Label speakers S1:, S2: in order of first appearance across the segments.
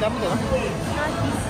S1: 咱不走了。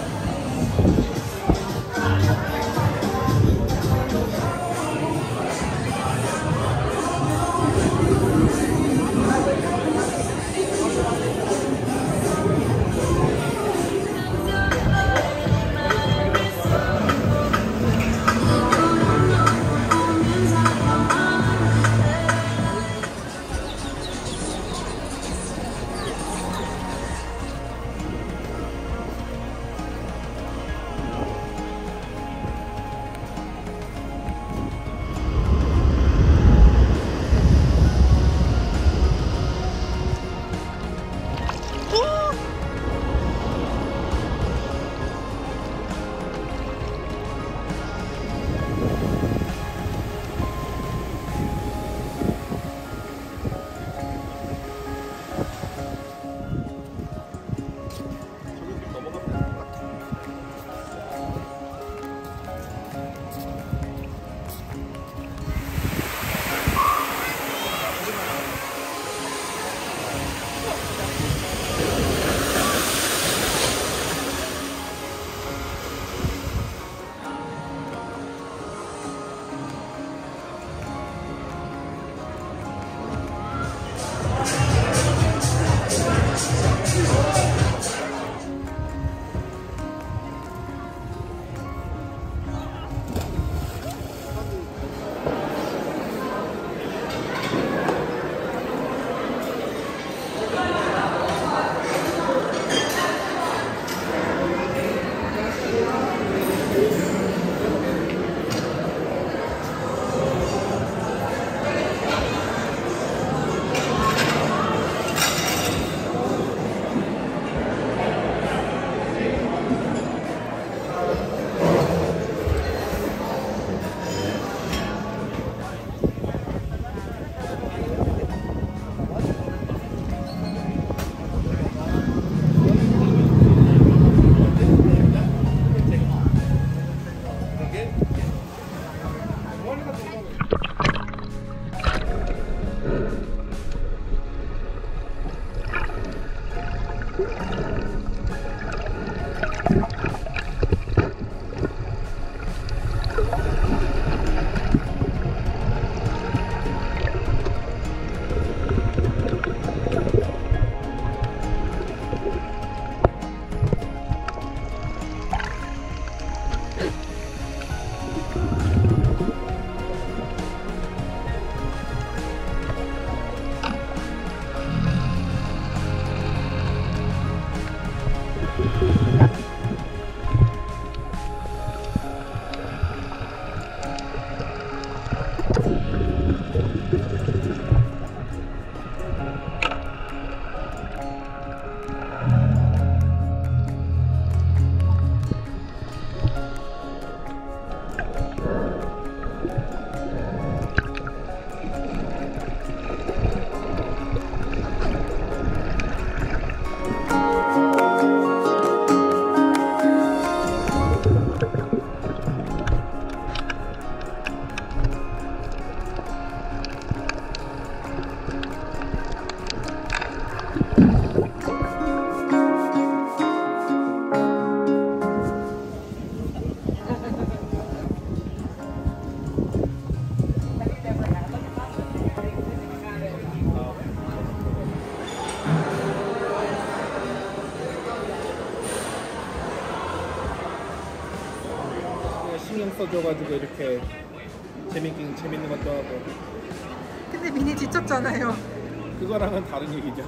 S2: 써줘가지고 이렇게 재밌긴 재밌는 것도 하고
S3: 근데 미니 지쳤잖아요.
S2: 그거랑은 다른 얘기죠.